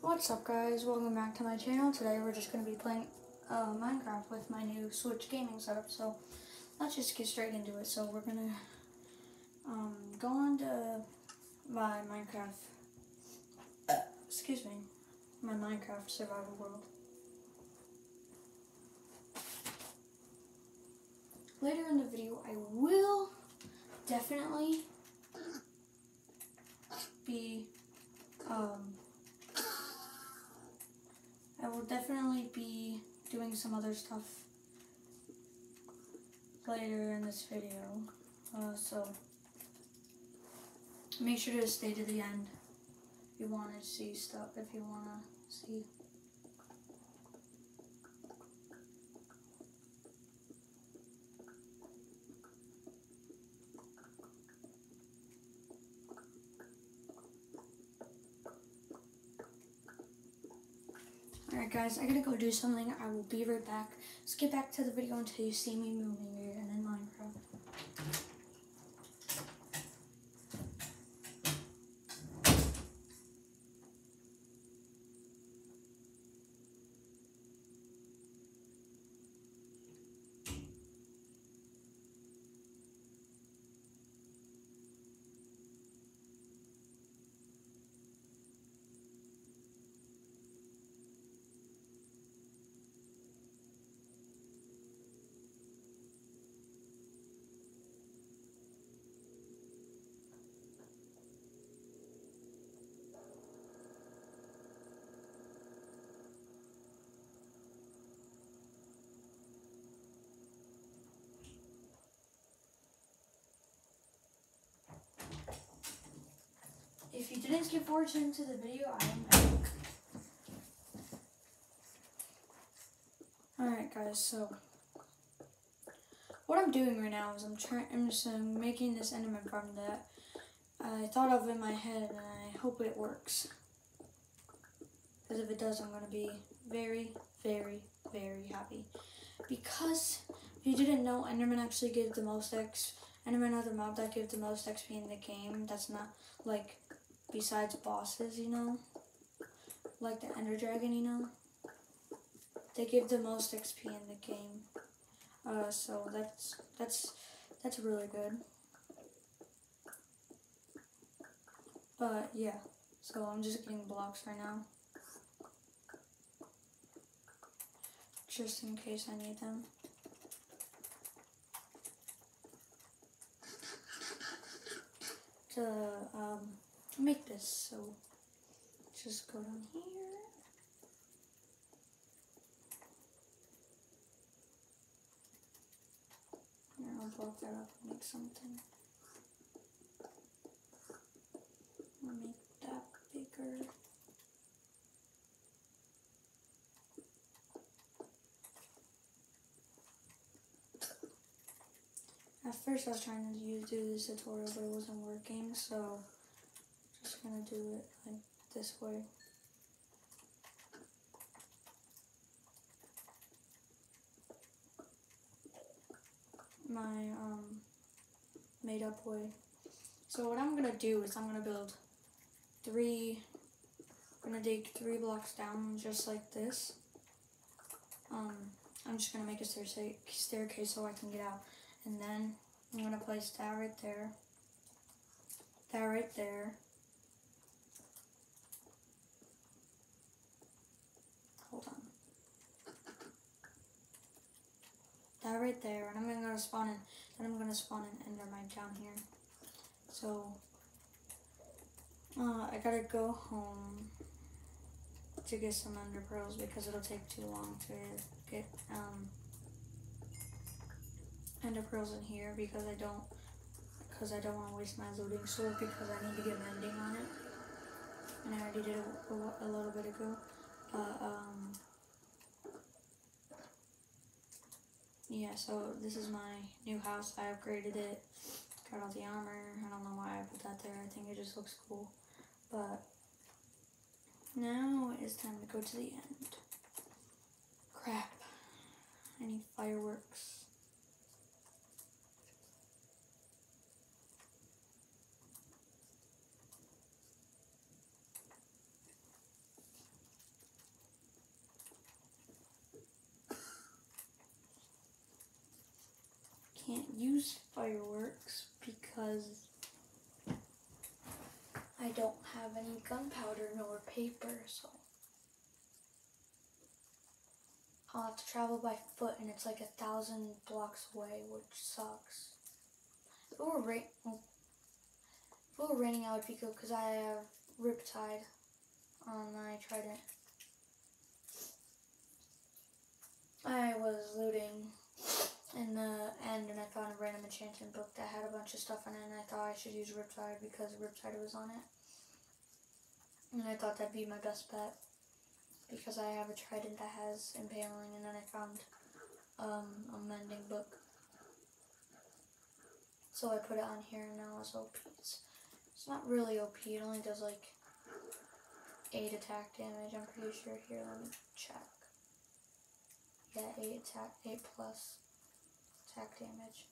What's up guys, welcome back to my channel. Today we're just going to be playing uh, Minecraft with my new Switch gaming setup. So let's just get straight into it. So we're going to um, go on to my Minecraft, excuse me, my Minecraft survival world. Later in the video I will definitely be um, I will definitely be doing some other stuff later in this video. Uh, so make sure to stay to the end if you want to see stuff, if you want to see. Alright guys, I gotta go do something. I will be right back. Skip back to the video until you see me moving again in Minecraft. If you didn't skip forward to the video, I am back. Alright guys, so what I'm doing right now is I'm trying I'm just uh, making this enderman farm that I thought of in my head and I hope it works. Because if it does I'm gonna be very, very, very happy. Because if you didn't know Enderman actually gives the most X Enderman are the mob that give the most XP in the game. That's not like besides bosses, you know, like the Ender Dragon, you know, they give the most XP in the game. Uh, so that's that's that's really good. But yeah, so I'm just getting blocks right now, just in case I need them. To um, make this. So just go down here. Here, I'll block that up and make something. Make that bigger. At first I was trying to do this tutorial but it wasn't working so do it like this way. My um, made up way. So what I'm gonna do is I'm gonna build three, I'm gonna dig three blocks down just like this. Um, I'm just gonna make a staircase so I can get out. And then I'm gonna place that right there, that right there, that right there, and I'm gonna spawn in, then I'm gonna spawn an endermite down here. So, uh, I gotta go home to get some ender pearls because it'll take too long to get, um, ender pearls in here because I don't, because I don't want to waste my looting sword because I need to get mending on it. And I already did a, a, a little bit ago. But, um, yeah, so this is my new house. I upgraded it. Got all the armor. I don't know why I put that there. I think it just looks cool. But now it's time to go to the end. Crap. I need fireworks. Can't use fireworks because I don't have any gunpowder nor paper, so I'll have to travel by foot, and it's like a thousand blocks away, which sucks. If it were rain, if it were raining, I would be good because I have Riptide on my trident. I was looting in the end and I enchanting book that had a bunch of stuff in it and I thought I should use Riptide because Riptide was on it. And I thought that'd be my best bet because I have a trident that has impaling and then I found um, a mending book. So I put it on here and now it's OP. It's, it's not really OP, it only does like 8 attack damage, I'm pretty sure. Here, let me check. Yeah, 8 attack, 8 plus attack damage.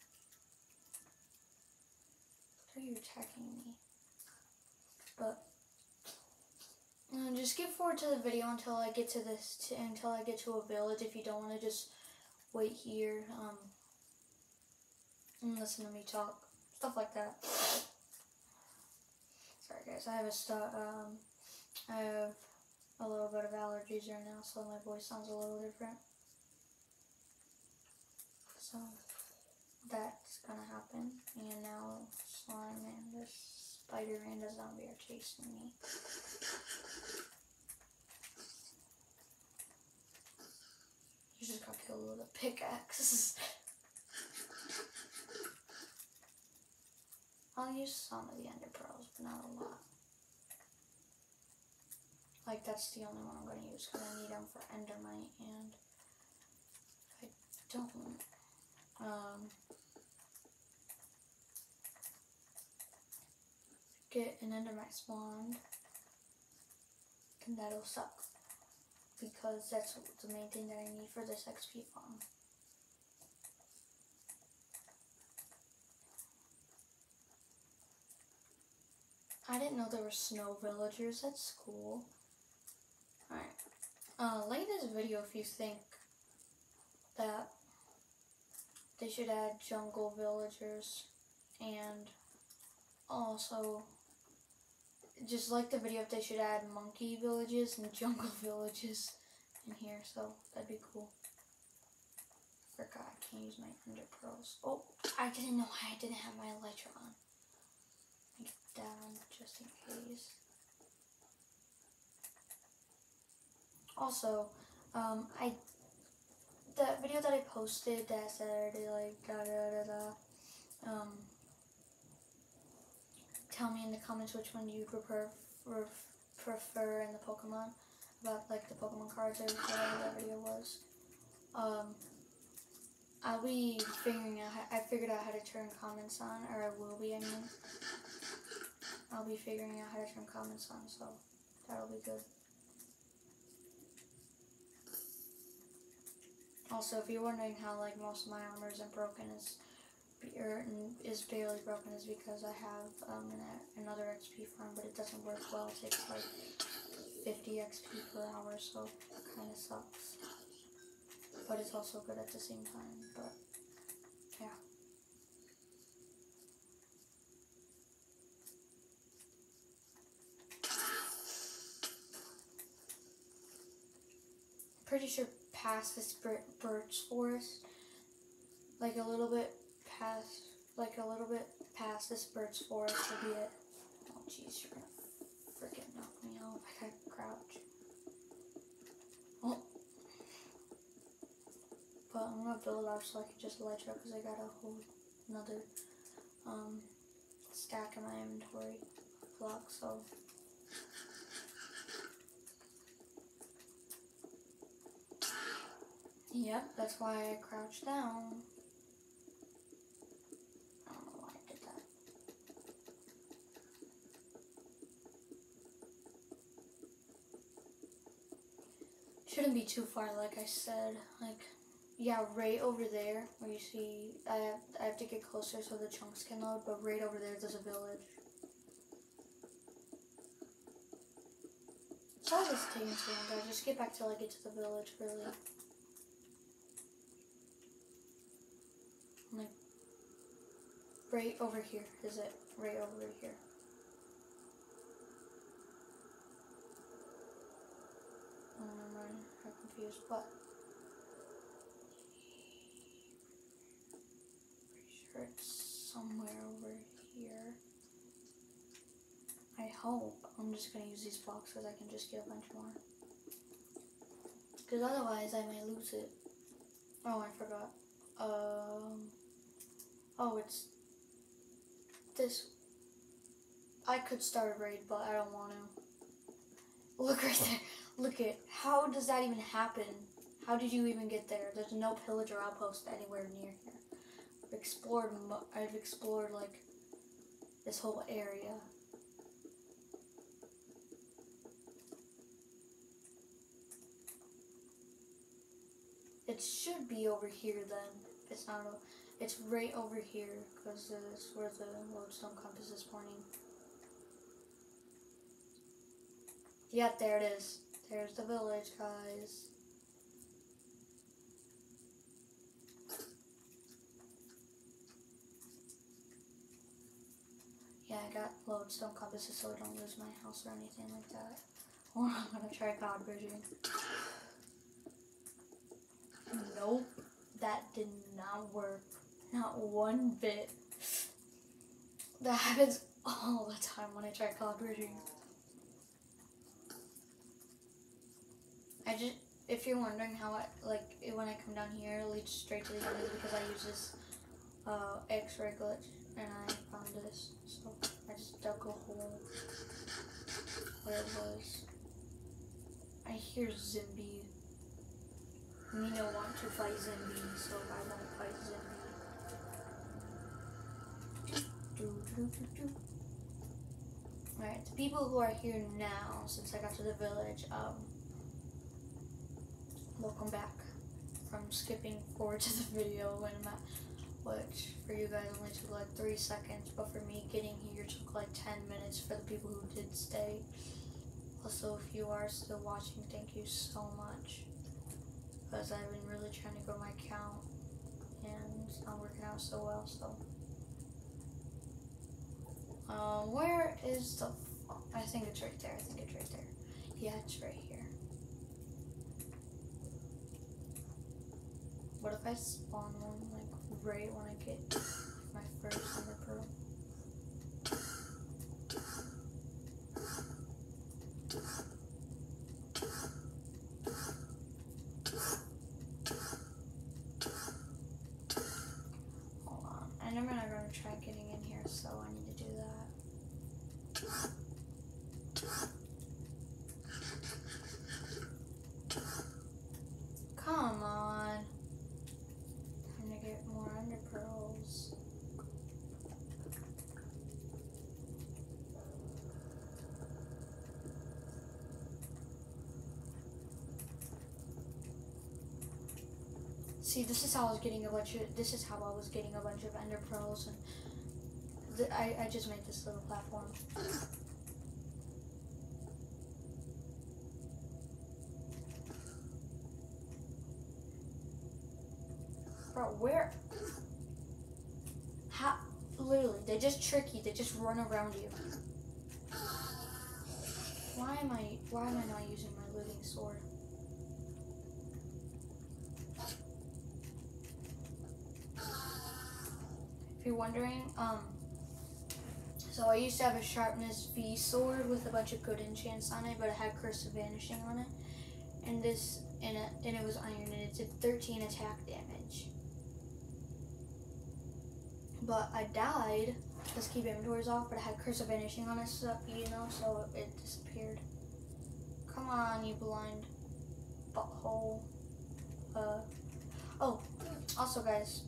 Are you attacking me? But, just get forward to the video until I get to this, to, until I get to a village if you don't want to just wait here, um, and listen to me talk. Stuff like that. Sorry guys, I have a stu- um, I have a little bit of allergies right now, so my voice sounds a little different. So that's gonna happen. And now slime and this spider and a zombie are chasing me. You just got killed with a pickaxe. I'll use some of the ender pearls, but not a lot. Like that's the only one I'm gonna use because I need them for endermite and I don't um, get an endermite spawned, and that'll suck. Because that's the main thing that I need for this XP farm. I didn't know there were snow villagers. That's cool. Alright. Uh, like this video if you think that they should add jungle villagers and also just like the video if they should add monkey villages and jungle villages in here so that'd be cool. Forgot I can't use my ender pearls. Oh I didn't know why I didn't have my elytra on. Get down just in case. Also um, I the video that I posted that Saturday, like da da da da. Um, tell me in the comments which one you prefer prefer in the Pokemon about like the Pokemon cards or whatever that video was. Um, I'll be figuring out. How, I figured out how to turn comments on, or I will be. I mean, I'll be figuring out how to turn comments on, so that'll be good. Also, if you're wondering how like most of my armor isn't broken, is or is barely broken, is because I have um, an, another XP farm, but it doesn't work well. It takes like 50 XP per hour, so it kind of sucks. But it's also good at the same time. But yeah. Pretty sure past this birch forest, like a little bit past, like a little bit past this birch forest will be it. Oh jeez, you're gonna freaking knock me out. I gotta crouch. Oh. But I'm gonna build up so I can just light up because I got a whole another um, stack in my inventory block, so Yep, that's why I crouched down. I don't know why I did that. Shouldn't be too far, like I said. Like, yeah, right over there, where you see, I have, I have to get closer so the chunks can load, but right over there, there's a village. So I was taking too long, guys. Just get back till I get to the village, really. Like, right over here. Is it right over here? Oh, I'm running. I'm confused. What? Pretty sure it's somewhere over here. I hope. I'm just gonna use these because I can just get a bunch more. Because otherwise I may lose it. Oh, I forgot. Um. Oh, it's this. I could start a raid, but I don't want to. Look right there. Look at how does that even happen? How did you even get there? There's no pillager outpost anywhere near here. I've explored. I've explored like this whole area. It should be over here then. It's not. It's right over here because it's where the lodestone compass is pointing. Yeah, there it is. There's the village, guys. Yeah, I got lodestone compasses so I don't lose my house or anything like that. Or I'm gonna try god bridging. Nope, that did not work. Not one bit. That happens all the time when I try cloud bridging. I just, if you're wondering how I, like, when I come down here, it leads straight to the end is because I use this uh, X-ray glitch, and I found this, so I just dug a hole where it was. I hear Zimby. Mina want to fight Zimby, so I won't fight Zimby. Do, do, do, do. Alright, the people who are here now, since I got to the village, um, welcome back from skipping forward to the video when I'm at, which for you guys only took like three seconds, but for me getting here took like 10 minutes for the people who did stay. Also, if you are still watching, thank you so much. Because I've been really trying to grow my account and it's not working out so well, so. Um, where is the. I think it's right there. I think it's right there. Yeah, it's right here. What if I spawn one like right when I get my first Ender Pearl? Hold on. And I'm gonna try getting in here, so I need to do that. Come on. Time to get more ender pearls. See, this is how I was getting a bunch of. This is how I was getting a bunch of ender pearls, and I I just made this little platform. Bro, where? How? Literally, they just trick you. They just run around you. Why am I? Why am I not using my living sword? You're wondering, um, so I used to have a sharpness V sword with a bunch of good enchants on it, but it had curse of vanishing on it, and this and it and it was iron and it did 13 attack damage. But I died. Let's keep inventories off, but it had curse of vanishing on it, so you know, so it disappeared. Come on, you blind butthole. Uh. Oh, also, guys,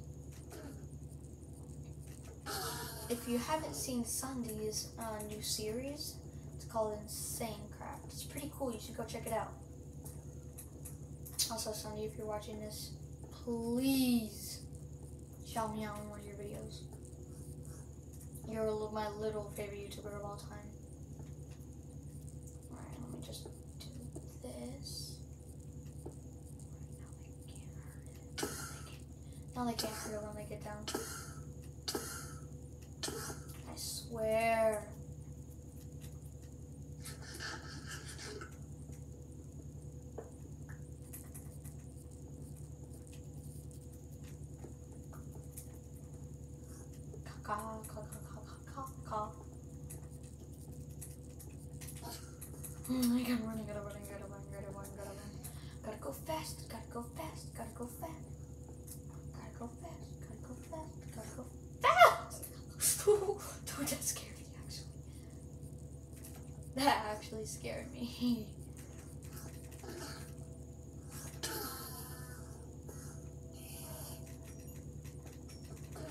if you haven't seen SSundee's uh, new series, it's called Insane Craft. It's pretty cool. You should go check it out. Also, Sunday, if you're watching this, please shout me out in one of your videos. You're my little favorite YouTuber of all time. Alright, let me just do this. Now they can't. Now they can't it when they get down. Swear. Ka ka ka ka ka. Hmm, I gotta run, gotta run, gotta run, gotta run, gotta go fast, gotta go fast. Gotta go fast, gotta go fast, gotta go fast! Dude, that scared me actually. That actually scared me.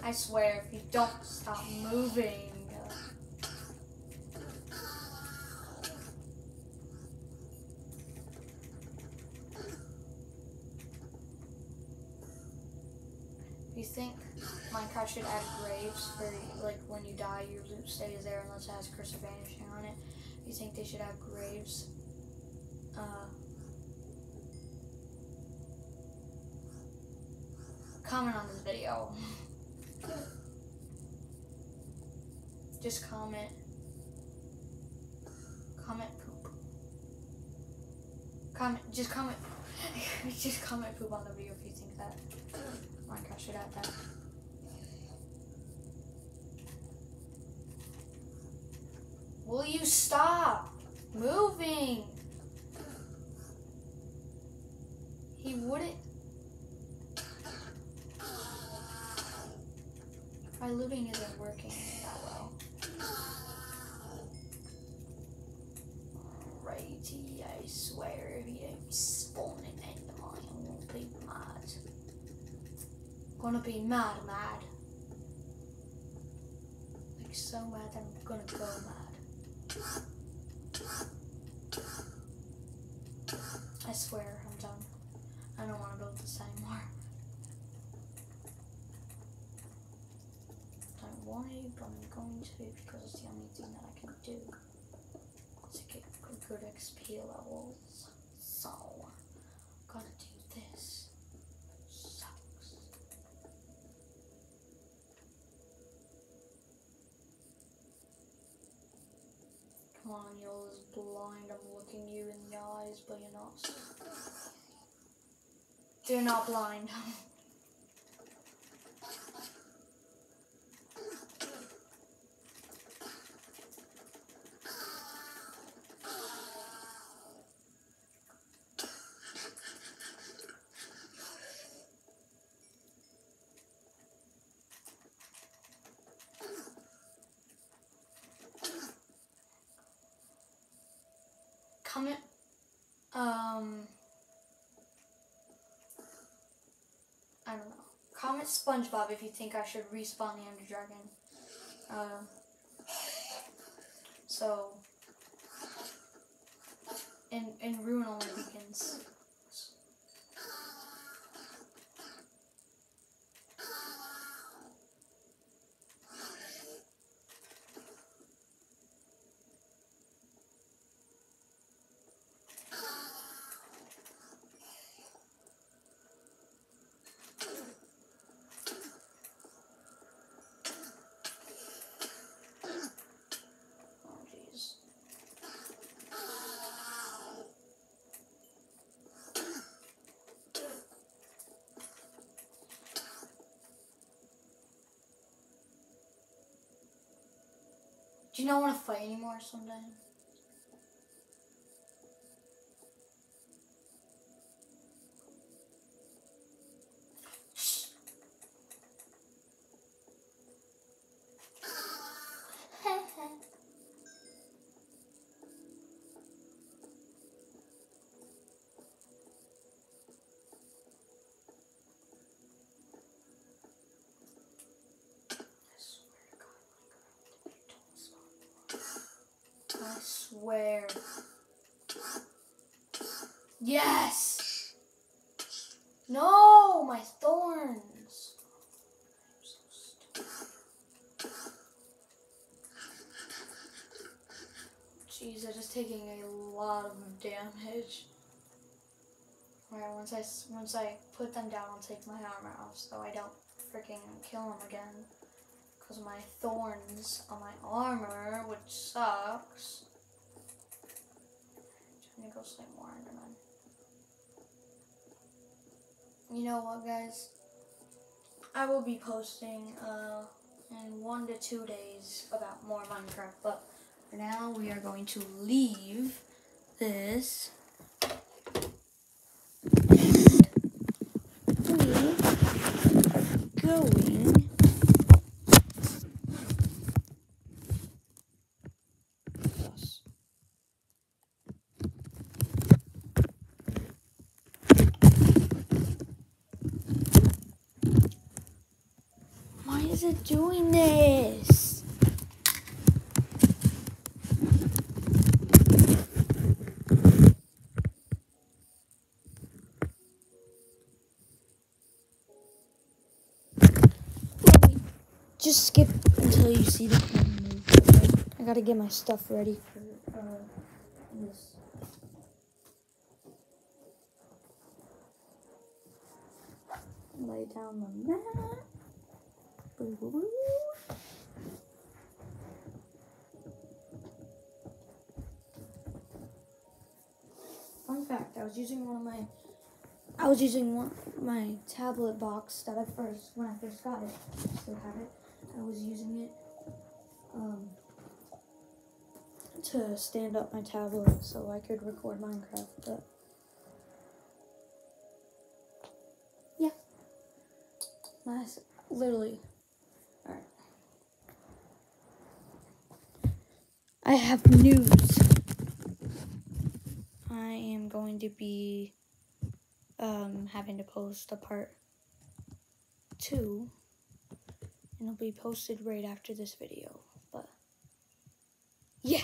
I swear, if you don't stop moving. You think Minecraft should add graves for like when you die, your loot stays there unless it has Curse of Vanishing on it. You think they should have graves? Uh, comment on this video. Just comment. Comment poop. Comment. Just comment. just comment poop on the video if you think that. Minecraft should add that. Will you stop moving? He wouldn't. My looting isn't working that well. Alrighty, I swear if you don't spawn in Endermite, I won't be mad. Gonna be mad, mad. Like so mad I'm gonna go mad. I swear I'm done. I don't want to build this anymore. Don't to, but I'm going to because it's the only thing that I can do to get good XP levels. So, blind. I'm looking you in the eyes, but you're not. You're not blind. Comment. Um. I don't know. SpongeBob if you think I should respawn the Ender Dragon. Um. So. And and ruin all my beacons. Oh jeez. Do you not want to fight anymore someday? Swear. Yes! No, my thorns. I'm. Jeez, they're just taking a lot of damage. Alright, once I, once I put them down, I'll take my armor off so I don't freaking kill them again. because my thorns on my armor, which sucks. More Enderman. You know what, guys? I will be posting uh, in one to two days about more Minecraft, but for now we are going to leave this. We are going. Yes. Why is it doing this? Just skip until you see the move. I gotta get my stuff ready for uh, this. Lay down the mat. Fun fact: I was using one of my, I was using one my tablet box that I first when I first got it. I still have it. I was using it um, to stand up my tablet so I could record Minecraft. But yeah, last literally. I have news. I am going to be um, having to post a part two. And it'll be posted right after this video. But, yeah.